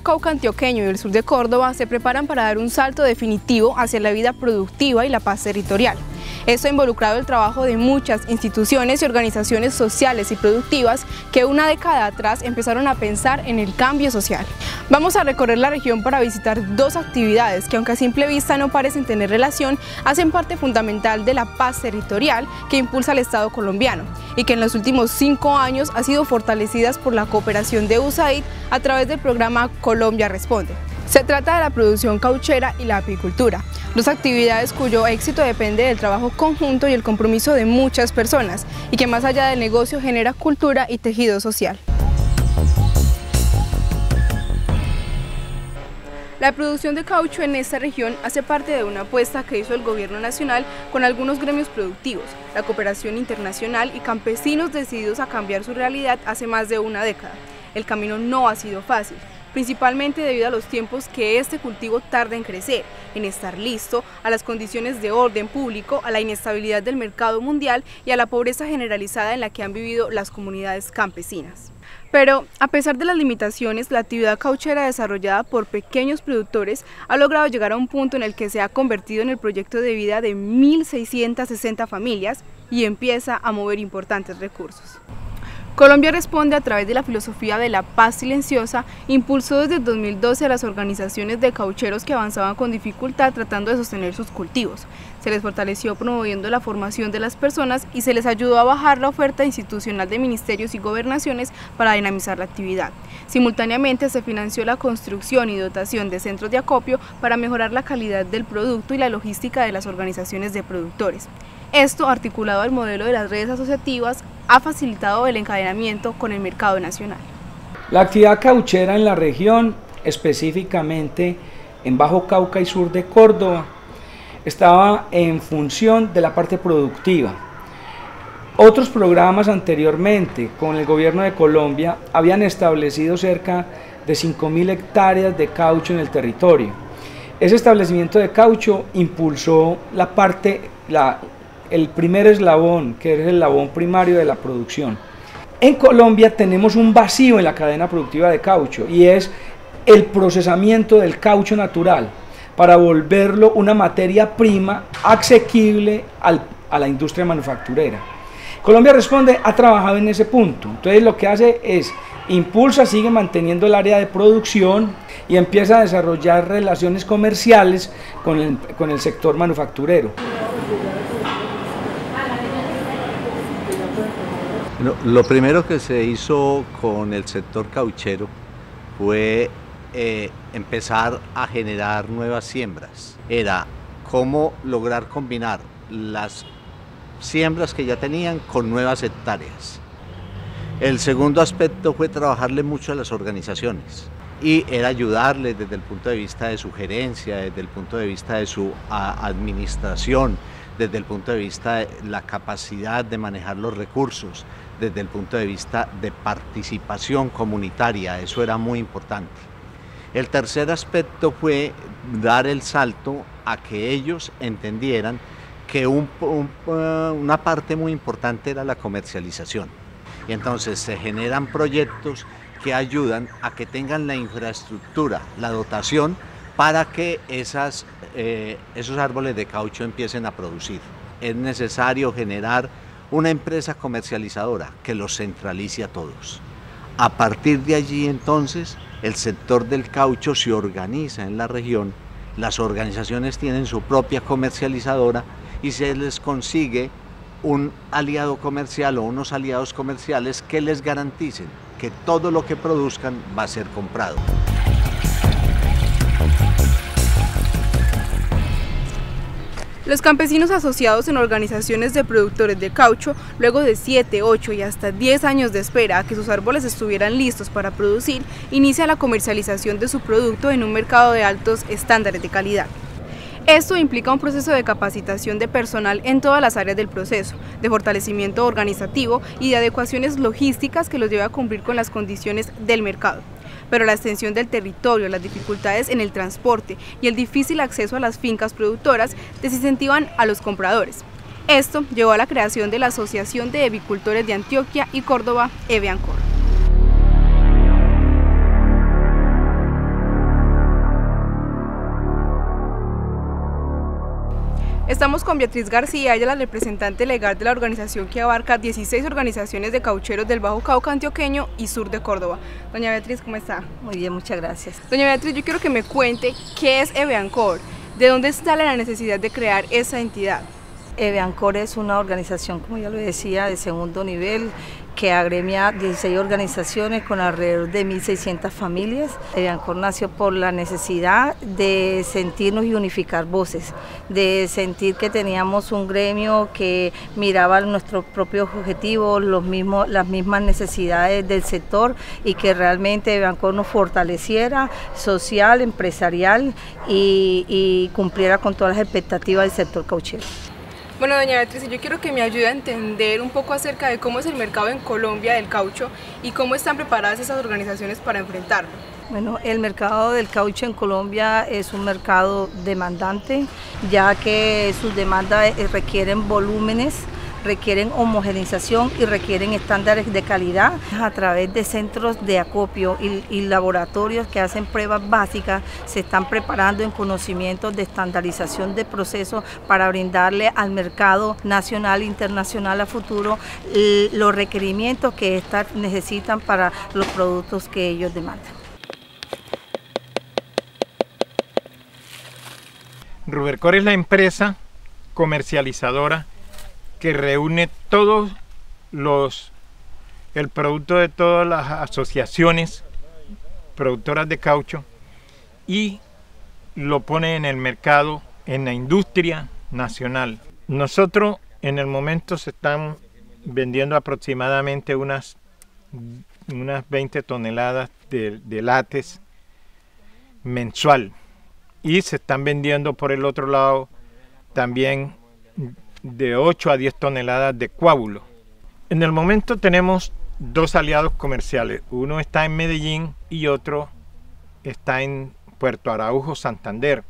Cauca antioqueño y el sur de Córdoba se preparan para dar un salto definitivo hacia la vida productiva y la paz territorial. Esto ha involucrado el trabajo de muchas instituciones y organizaciones sociales y productivas que una década atrás empezaron a pensar en el cambio social. Vamos a recorrer la región para visitar dos actividades que aunque a simple vista no parecen tener relación, hacen parte fundamental de la paz territorial que impulsa el Estado colombiano y que en los últimos cinco años ha sido fortalecidas por la cooperación de USAID a través del programa Colombia Responde. Se trata de la producción cauchera y la apicultura, dos actividades cuyo éxito depende del trabajo conjunto y el compromiso de muchas personas y que más allá del negocio genera cultura y tejido social. La producción de caucho en esta región hace parte de una apuesta que hizo el gobierno nacional con algunos gremios productivos, la cooperación internacional y campesinos decididos a cambiar su realidad hace más de una década. El camino no ha sido fácil, principalmente debido a los tiempos que este cultivo tarda en crecer, en estar listo, a las condiciones de orden público, a la inestabilidad del mercado mundial y a la pobreza generalizada en la que han vivido las comunidades campesinas. Pero, a pesar de las limitaciones, la actividad cauchera desarrollada por pequeños productores ha logrado llegar a un punto en el que se ha convertido en el proyecto de vida de 1.660 familias y empieza a mover importantes recursos. Colombia responde a través de la filosofía de la paz silenciosa, impulsó desde 2012 a las organizaciones de caucheros que avanzaban con dificultad tratando de sostener sus cultivos. Se les fortaleció promoviendo la formación de las personas y se les ayudó a bajar la oferta institucional de ministerios y gobernaciones para dinamizar la actividad. Simultáneamente se financió la construcción y dotación de centros de acopio para mejorar la calidad del producto y la logística de las organizaciones de productores. Esto, articulado al modelo de las redes asociativas, ha facilitado el encadenamiento con el mercado nacional. La actividad cauchera en la región, específicamente en Bajo Cauca y sur de Córdoba, estaba en función de la parte productiva. Otros programas anteriormente con el gobierno de Colombia habían establecido cerca de 5.000 hectáreas de caucho en el territorio. Ese establecimiento de caucho impulsó la parte, la, el primer eslabón, que es el eslabón primario de la producción. En Colombia tenemos un vacío en la cadena productiva de caucho y es el procesamiento del caucho natural para volverlo una materia prima asequible al, a la industria manufacturera. Colombia Responde ha trabajado en ese punto, entonces lo que hace es impulsa, sigue manteniendo el área de producción y empieza a desarrollar relaciones comerciales con el, con el sector manufacturero. Lo primero que se hizo con el sector cauchero fue eh, empezar a generar nuevas siembras. Era cómo lograr combinar las siembras que ya tenían con nuevas hectáreas. El segundo aspecto fue trabajarle mucho a las organizaciones y era ayudarles desde el punto de vista de su gerencia, desde el punto de vista de su administración, desde el punto de vista de la capacidad de manejar los recursos, desde el punto de vista de participación comunitaria, eso era muy importante. El tercer aspecto fue dar el salto a que ellos entendieran que una parte muy importante era la comercialización. Y entonces se generan proyectos que ayudan a que tengan la infraestructura, la dotación, para que esas, eh, esos árboles de caucho empiecen a producir. Es necesario generar una empresa comercializadora que los centralice a todos. A partir de allí entonces el sector del caucho se organiza en la región, las organizaciones tienen su propia comercializadora y se les consigue un aliado comercial o unos aliados comerciales que les garanticen que todo lo que produzcan va a ser comprado. Los campesinos asociados en organizaciones de productores de caucho, luego de 7, 8 y hasta 10 años de espera a que sus árboles estuvieran listos para producir, inicia la comercialización de su producto en un mercado de altos estándares de calidad. Esto implica un proceso de capacitación de personal en todas las áreas del proceso, de fortalecimiento organizativo y de adecuaciones logísticas que los lleve a cumplir con las condiciones del mercado. Pero la extensión del territorio, las dificultades en el transporte y el difícil acceso a las fincas productoras desincentivan a los compradores. Esto llevó a la creación de la Asociación de Evicultores de Antioquia y Córdoba, Eveancor. Estamos con Beatriz García, ella es la representante legal de la organización que abarca 16 organizaciones de caucheros del Bajo Cauca antioqueño y sur de Córdoba. Doña Beatriz, ¿cómo está? Muy bien, muchas gracias. Doña Beatriz, yo quiero que me cuente qué es Eveancor, de dónde sale la necesidad de crear esa entidad. Eveancor es una organización, como ya lo decía, de segundo nivel que agremia 16 organizaciones con alrededor de 1.600 familias. Eveancor nació por la necesidad de sentirnos y unificar voces, de sentir que teníamos un gremio que miraba nuestros propios objetivos, los mismos, las mismas necesidades del sector y que realmente Eveancor nos fortaleciera social, empresarial y, y cumpliera con todas las expectativas del sector cauchero. Bueno, doña Beatriz, yo quiero que me ayude a entender un poco acerca de cómo es el mercado en Colombia del caucho y cómo están preparadas esas organizaciones para enfrentarlo. Bueno, el mercado del caucho en Colombia es un mercado demandante, ya que sus demandas eh, requieren volúmenes requieren homogeneización y requieren estándares de calidad a través de centros de acopio y, laboratorios que hacen pruebas básicas, se están preparando en conocimientos de estandarización de procesos para brindarle al mercado nacional e internacional a futuro los requerimientos que éstas necesitan para los productos que ellos demandan. Rubercor es la empresa comercializadora que reúne todos los, el producto de todas las asociaciones productoras de caucho y lo pone en el mercado, en la industria nacional. Nosotros en el momento se están vendiendo aproximadamente unas, unas 20 toneladas de, de lates mensual y se están vendiendo por el otro lado también de 8 a 10 toneladas de coágulo. En el momento tenemos dos aliados comerciales, uno está en Medellín y otro está en Puerto Araujo, Santander.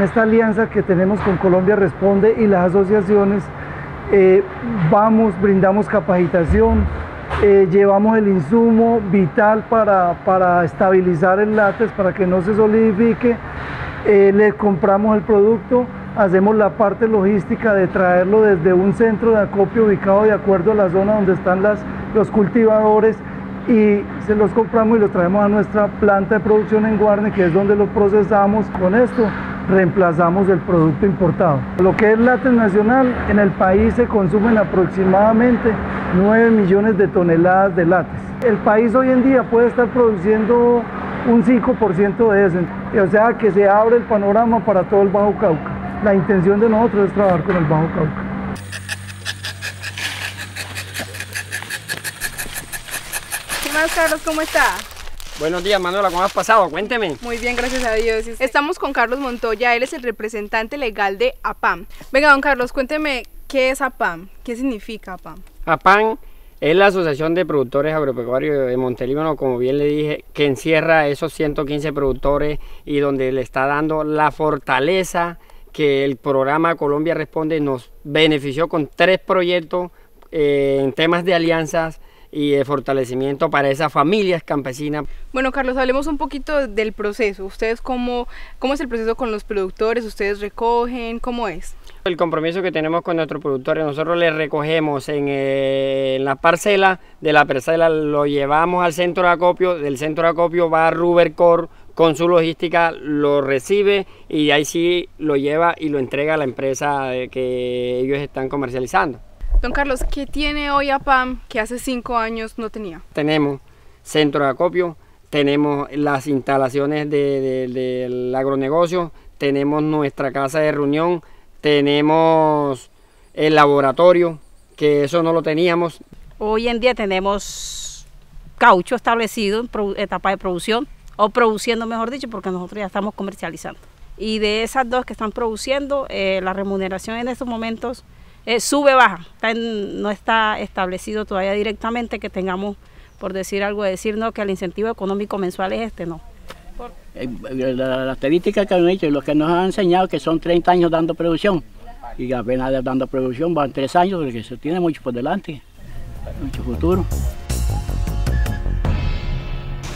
Esta alianza que tenemos con Colombia Responde y las asociaciones, eh, vamos, brindamos capacitación, eh, llevamos el insumo vital para, para estabilizar el látex, para que no se solidifique eh, le compramos el producto, hacemos la parte logística de traerlo desde un centro de acopio ubicado de acuerdo a la zona donde están los cultivadores y se los compramos y los traemos a nuestra planta de producción en Guarne, que es donde lo procesamos. Con esto reemplazamos el producto importado. Lo que es látex nacional, en el país se consumen aproximadamente 9 millones de toneladas de látex. El país hoy en día puede estar produciendo un 5% de eso. O sea que se abre el panorama para todo el Bajo Cauca. La intención de nosotros es trabajar con el Bajo Cauca. ¿Qué más, Carlos? ¿Cómo está? Buenos días, Manuela, ¿cómo has pasado? Cuénteme. Muy bien, gracias a Dios. Estamos con Carlos Montoya, él es el representante legal de APAM. Venga, don Carlos, cuénteme qué es APAM, qué significa APAM. APAM es la Asociación de Productores Agropecuarios de Montelíbano, como bien le dije, que encierra esos 115 productores y donde le está dando la fortaleza que el programa Colombia Responde nos benefició con tres proyectos eh, en temas de alianzas y de fortalecimiento para esas familias campesinas. Bueno, Carlos, hablemos un poquito del proceso. ¿Ustedes cómo, cómo es el proceso con los productores? ¿Ustedes recogen? ¿Cómo es? El compromiso que tenemos con nuestros productores, nosotros les recogemos eh, en, la parcela, de la parcela lo llevamos al centro de acopio, del centro de acopio va a Rubercor con su logística, lo recibe y ahí sí lo lleva y lo entrega a la empresa que ellos están comercializando. Don Carlos, ¿qué tiene hoy APAM que hace cinco años no tenía? Tenemos centro de acopio, tenemos las instalaciones del agronegocio, tenemos nuestra casa de reunión, tenemos el laboratorio, que eso no lo teníamos. Hoy en día tenemos caucho establecido en etapa de producción, o produciendo mejor dicho, porque nosotros ya estamos comercializando. Y de esas dos que están produciendo, eh, la remuneración en estos momentos eh, sube, baja. no está establecido todavía directamente que tengamos, por decir algo, decir no, que el incentivo económico mensual es este, no. Eh, la, la, estadística que han hecho y lo que nos han enseñado que son 30 años dando producción y apenas dando producción van 3 años porque se tiene mucho por delante, mucho futuro.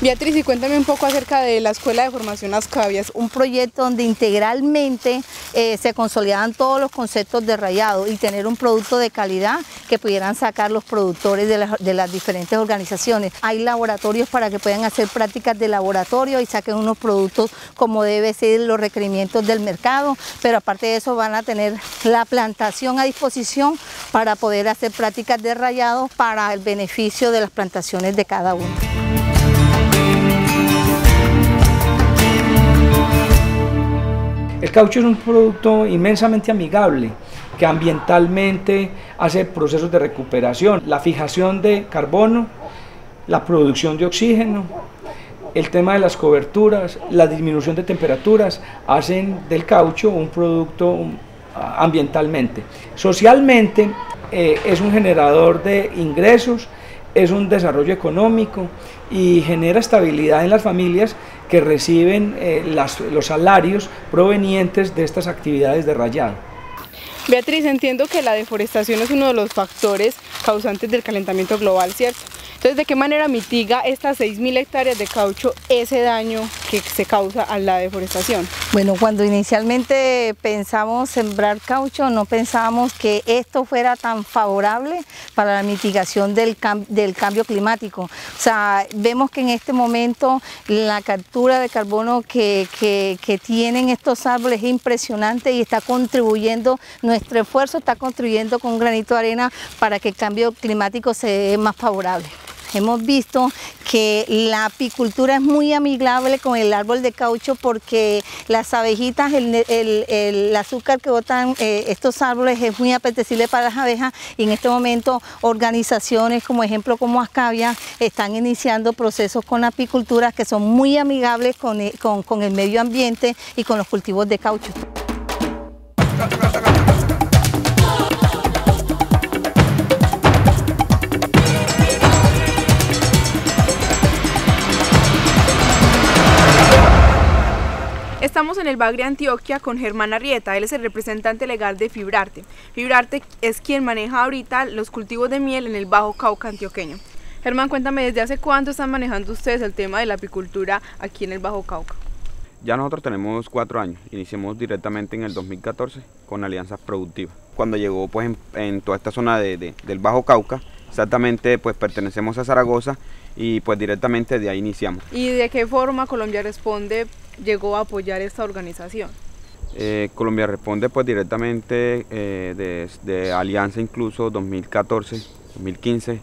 Beatriz, y cuéntame un poco acerca de la Escuela de Formación Ascavias. Un proyecto donde integralmente eh, se consolidaban todos los conceptos de rayado y tener un producto de calidad que pudieran sacar los productores de, las diferentes organizaciones. Hay laboratorios para que puedan hacer prácticas de laboratorio y saquen unos productos como debe ser los requerimientos del mercado, pero aparte de eso van a tener la plantación a disposición para poder hacer prácticas de rayado para el beneficio de las plantaciones de cada uno. El caucho es un producto inmensamente amigable que ambientalmente hace procesos de recuperación, la fijación de carbono, la producción de oxígeno, el tema de las coberturas, la disminución de temperaturas, hacen del caucho un producto ambientalmente. Socialmente eh, es un generador de ingresos, es un desarrollo económico y genera estabilidad en las familias que reciben eh, los salarios provenientes de estas actividades de rayado. Beatriz, entiendo que la deforestación es uno de los factores causantes del calentamiento global, ¿cierto? Entonces, ¿de qué manera mitiga estas 6.000 hectáreas de caucho ese daño que se causa a la deforestación? Bueno, cuando inicialmente pensamos sembrar caucho, no pensábamos que esto fuera tan favorable para la mitigación del, cambio climático. O sea, vemos que en este momento la captura de carbono que, tienen estos árboles es impresionante y está contribuyendo, nuestro esfuerzo está contribuyendo con granito de arena para que el cambio climático sea más favorable. Hemos visto que la apicultura es muy amigable con el árbol de caucho porque las abejitas, el, azúcar que botan eh, estos árboles es muy apetecible para las abejas y en este momento organizaciones como ejemplo como Ascavia están iniciando procesos con apicultura que son muy amigables con el medio ambiente y con los cultivos de caucho. Estamos en el Bagre Antioquia con Germán Arrieta, él es el representante legal de Fibrarte. Fibrarte es quien maneja ahorita los cultivos de miel en el Bajo Cauca antioqueño. Germán, cuéntame, ¿desde hace cuánto están manejando ustedes el tema de la apicultura aquí en el Bajo Cauca? Ya nosotros tenemos cuatro años, iniciamos directamente en el 2014 con Alianzas Productivas. Cuando llegó pues en, toda esta zona del Bajo Cauca, exactamente pues pertenecemos a Zaragoza y pues directamente de ahí iniciamos. ¿Y de qué forma Colombia responde llegó a apoyar esta organización? Eh, Colombia responde pues directamente eh, de, Alianza incluso 2014, 2015,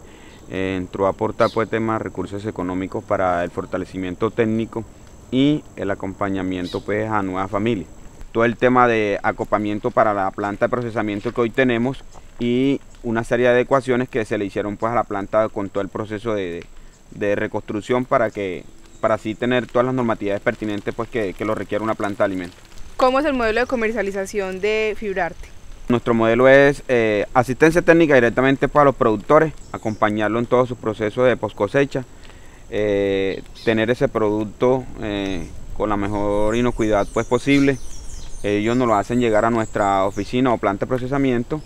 eh, entró a aportar pues temas recursos económicos para el fortalecimiento técnico y el acompañamiento pues a nuevas familias. Todo el tema de acopamiento para la planta de procesamiento que hoy tenemos y una serie de adecuaciones que se le hicieron pues a la planta con todo el proceso de reconstrucción para que para así tener todas las normatividades pertinentes pues, que, lo requiere una planta de alimentos. ¿Cómo es el modelo de comercialización de Fibrarte? Nuestro modelo es eh, asistencia técnica directamente para los productores, acompañarlo en todo su proceso de post cosecha, eh, tener ese producto eh, con la mejor inocuidad pues, posible. Ellos nos lo hacen llegar a nuestra oficina o planta de procesamiento,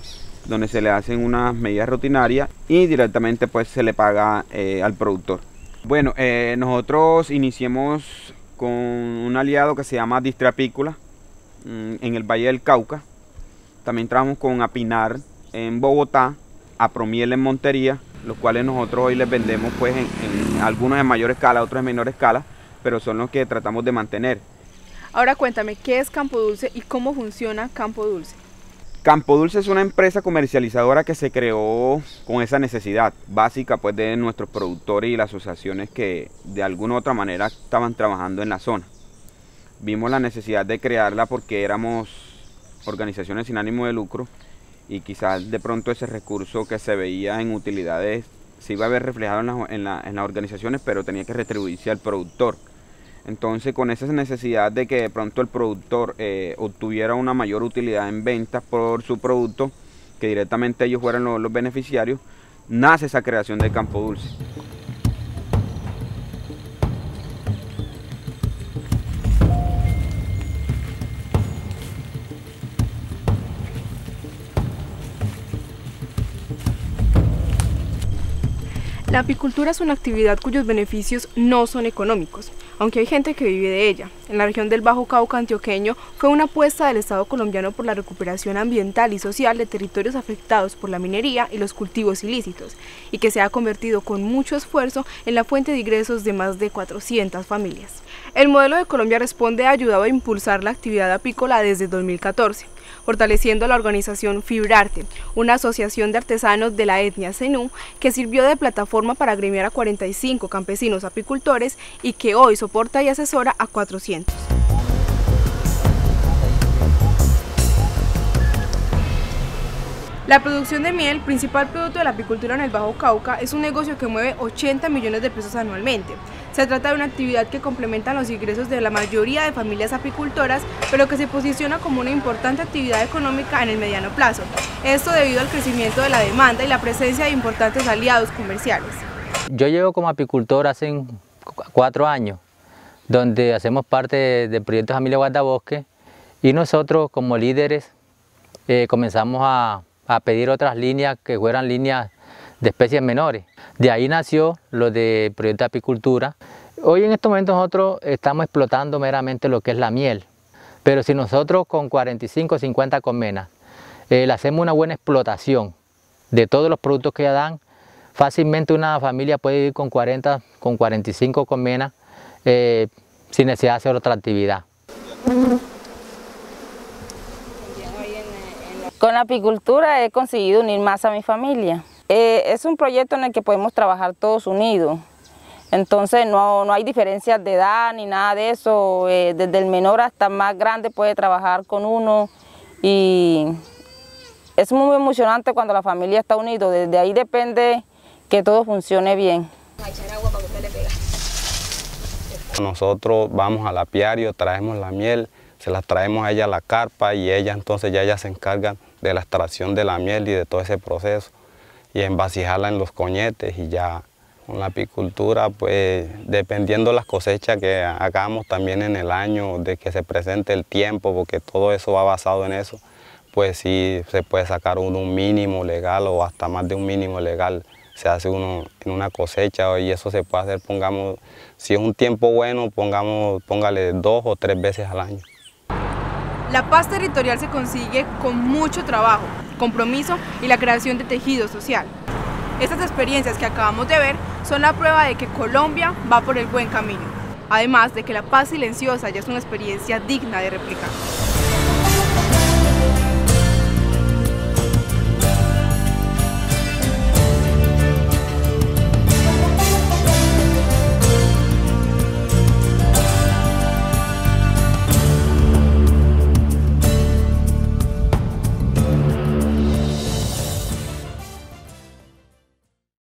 donde se le hacen unas medidas rutinarias y directamente pues, se le paga al productor. Bueno, eh, nosotros iniciamos con un aliado que se llama Distrapícola mm, en el Valle del Cauca. También trabajamos con Apinar en Bogotá, Apromiel en Montería, los cuales nosotros hoy les vendemos pues en, algunos en mayor escala, otros en menor escala, pero son los que tratamos de mantener. Ahora cuéntame, ¿qué es Campo Dulce y cómo funciona Campo Dulce? Campo Dulce es una empresa comercializadora que se creó con esa necesidad básica pues, de nuestros productores y las asociaciones que de alguna u otra manera estaban trabajando en la zona. Vimos la necesidad de crearla porque éramos organizaciones sin ánimo de lucro y quizás de pronto ese recurso que se veía en utilidades se iba a ver reflejado en, en las organizaciones, pero tenía que retribuirse al productor. Entonces con esa necesidad de que de pronto el productor eh, obtuviera una mayor utilidad en ventas por su producto, que directamente ellos fueran los, los beneficiarios, nace esa creación de Campo Dulce. La apicultura es una actividad cuyos beneficios no son económicos, aunque hay gente que vive de ella. En la región del Bajo Cauca antioqueño fue una apuesta del Estado colombiano por la recuperación ambiental y social de territorios afectados por la minería y los cultivos ilícitos, y que se ha convertido con mucho esfuerzo en la fuente de ingresos de más de 400 familias. El modelo de Colombia Responde ha ayudado a impulsar la actividad apícola desde 2014 fortaleciendo la organización Fibrarte, una asociación de artesanos de la etnia Zenú que sirvió de plataforma para agremiar a 45 campesinos apicultores y que hoy soporta y asesora a 400. La producción de miel, principal producto de la apicultura en el Bajo Cauca, es un negocio que mueve 80 millones de pesos anualmente. Se trata de una actividad que complementa los ingresos de la mayoría de familias apicultoras, pero que se posiciona como una importante actividad económica en el mediano plazo. Esto debido al crecimiento de la demanda y la presencia de importantes aliados comerciales. Yo llevo como apicultor hace cuatro años, donde hacemos parte del proyecto Familia Guardabosque y nosotros como líderes eh, comenzamos a a pedir otras líneas que fueran líneas de especies menores. De ahí nació lo de proyecto de apicultura. Hoy en estos momentos nosotros estamos explotando meramente lo que es la miel, pero si nosotros con 45 o 50 colmenas eh, le hacemos una buena explotación de todos los productos que ya dan, fácilmente una familia puede vivir con 40, con 45 colmenas eh, sin necesidad de hacer otra actividad. Con la apicultura he conseguido unir más a mi familia. Eh, es un proyecto en el que podemos trabajar todos unidos. Entonces no, no hay diferencias de edad ni nada de eso. Eh, desde el menor hasta el más grande puede trabajar con uno. Y es muy emocionante cuando la familia está unida. Desde ahí depende que todo funcione bien. Nosotros vamos al apiario, traemos la miel, se la traemos a ella a la carpa y ella entonces ya ellas se encargan de la extracción de la miel y de todo ese proceso y envasijarla en los coñetes y ya con la apicultura, pues dependiendo las cosechas que hagamos también en el año, de que se presente el tiempo, porque todo eso va basado en eso, pues sí se puede sacar uno un mínimo legal o hasta más de un mínimo legal se hace uno en una cosecha y eso se puede hacer, pongamos, si es un tiempo bueno, pongamos, póngale dos o tres veces al año. La paz territorial se consigue con mucho trabajo, compromiso y la creación de tejido social. Estas experiencias que acabamos de ver son la prueba de que Colombia va por el buen camino, además de que la paz silenciosa ya es una experiencia digna de replicar.